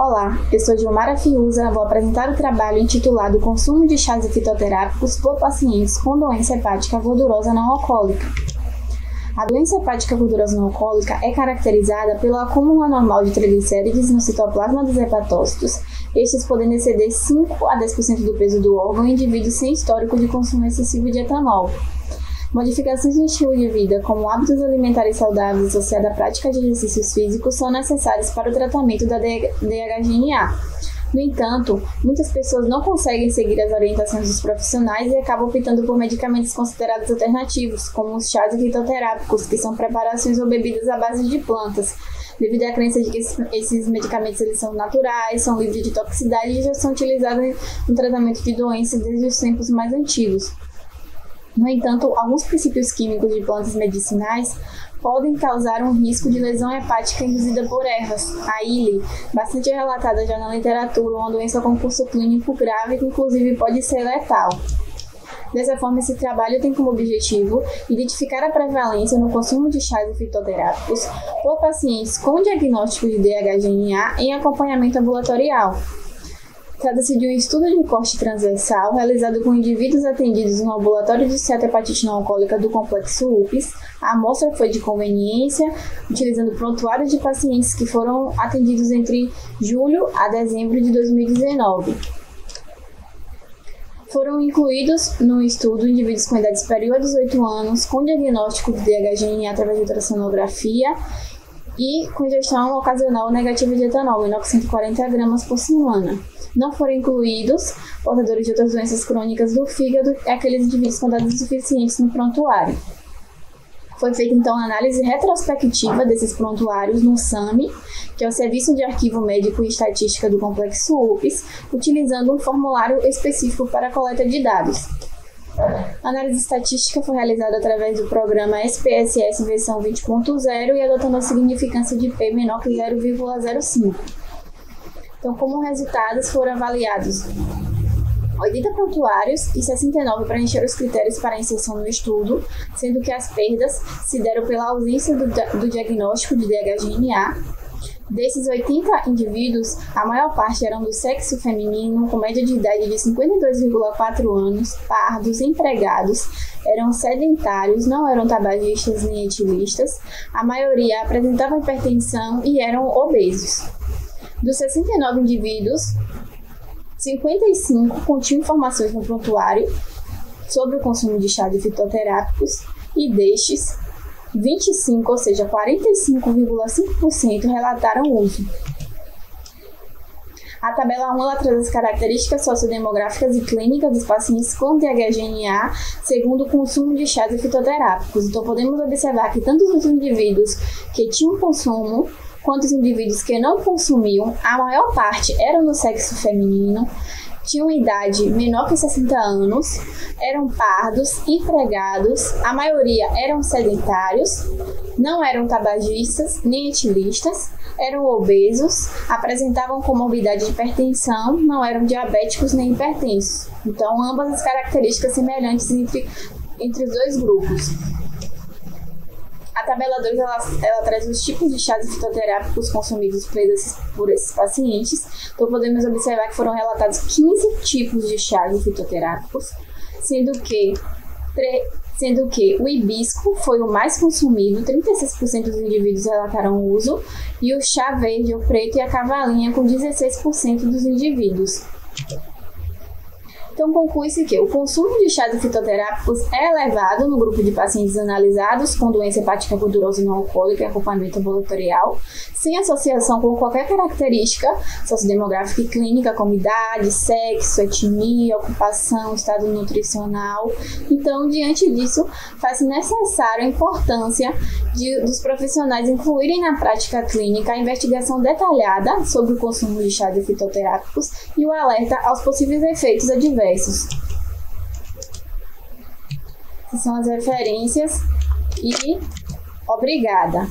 Olá, eu sou Gilmara Fiuza, vou apresentar o trabalho intitulado Consumo de chás fitoterápicos por pacientes com doença hepática gordurosa não alcoólica. A doença hepática gordurosa não alcoólica é caracterizada pelo acúmulo anormal de triglicérides no citoplasma dos hepatócitos, estes podendo exceder 5 a 10% do peso do órgão em indivíduos sem histórico de consumo excessivo de etanol. Modificações no estilo de vida, como hábitos alimentares saudáveis associados à prática de exercícios físicos, são necessários para o tratamento da DHGNA. No entanto, muitas pessoas não conseguem seguir as orientações dos profissionais e acabam optando por medicamentos considerados alternativos, como os chás fitoterápicos, que são preparações ou bebidas à base de plantas, devido à crença de que esses medicamentos eles são naturais, são livres de toxicidade e já são utilizados no tratamento de doenças desde os tempos mais antigos. No entanto, alguns princípios químicos de plantas medicinais podem causar um risco de lesão hepática induzida por ervas, a ILE, bastante relatada já na literatura, uma doença com curso clínico grave que inclusive pode ser letal. Dessa forma, esse trabalho tem como objetivo identificar a prevalência no consumo de chás fitoterápicos por pacientes com diagnóstico de DHGNA em acompanhamento ambulatorial, Trata-se de um estudo de corte transversal realizado com indivíduos atendidos no ambulatório de hepatite não alcoólica do complexo UPS. A amostra foi de conveniência, utilizando prontuários de pacientes que foram atendidos entre julho a dezembro de 2019. Foram incluídos no estudo indivíduos com idade superior a 18 anos, com diagnóstico de DHGN através de ultrassonografia e com ingestão ocasional negativa de etanol, em 940 gramas por semana não foram incluídos portadores de outras doenças crônicas do fígado e aqueles indivíduos com dados insuficientes no prontuário. Foi feita então a análise retrospectiva desses prontuários no SAMI, que é o Serviço de Arquivo Médico e Estatística do Complexo UPS, utilizando um formulário específico para coleta de dados. A análise estatística foi realizada através do programa SPSS versão 20.0 e adotando a significância de P menor que 0,05. Então, como resultados, foram avaliados 80 prontuários e 69 preencheram os critérios para inserção no estudo, sendo que as perdas se deram pela ausência do, do diagnóstico de DHGNA. Desses 80 indivíduos, a maior parte eram do sexo feminino, com média de idade de 52,4 anos, pardos, empregados, eram sedentários, não eram tabagistas nem etilistas, a maioria apresentava hipertensão e eram obesos. Dos 69 indivíduos, 55 continham informações no prontuário sobre o consumo de chá de fitoterápicos e destes, 25, ou seja, 45,5% relataram uso. A tabela 1 ela traz as características sociodemográficas e clínicas dos pacientes com DHGNA segundo o consumo de chás fitoterápicos. Então, podemos observar que tanto os indivíduos que tinham consumo quanto os indivíduos que não consumiam, a maior parte eram no sexo feminino, tinham idade menor que 60 anos, eram pardos, empregados, a maioria eram sedentários, não eram tabagistas nem etilistas, eram obesos, apresentavam comorbidade de hipertensão, não eram diabéticos nem hipertensos. Então, ambas as características semelhantes entre, entre os dois grupos. A tabela 2 ela, ela, traz os tipos de chás fitoterápicos consumidos por esses, por esses pacientes. Então, podemos observar que foram relatados 15 tipos de chás fitoterápicos, sendo que, sendo que o hibisco foi o mais consumido, 36% dos indivíduos relataram uso, e o chá verde, o preto e a cavalinha, com 16% dos indivíduos. Então, conclui-se que o consumo de chás fitoterápicos é elevado no grupo de pacientes analisados com doença hepática gordurosa não alcoólica e acompanhamento ambulatorial, sem associação com qualquer característica sociodemográfica e clínica, como idade, sexo, etnia, ocupação, estado nutricional. Então, diante disso, faz necessário a importância de, dos profissionais incluírem na prática clínica a investigação detalhada sobre o consumo de chás fitoterápicos e o alerta aos possíveis efeitos adversos diversos. Essas são as referências e obrigada.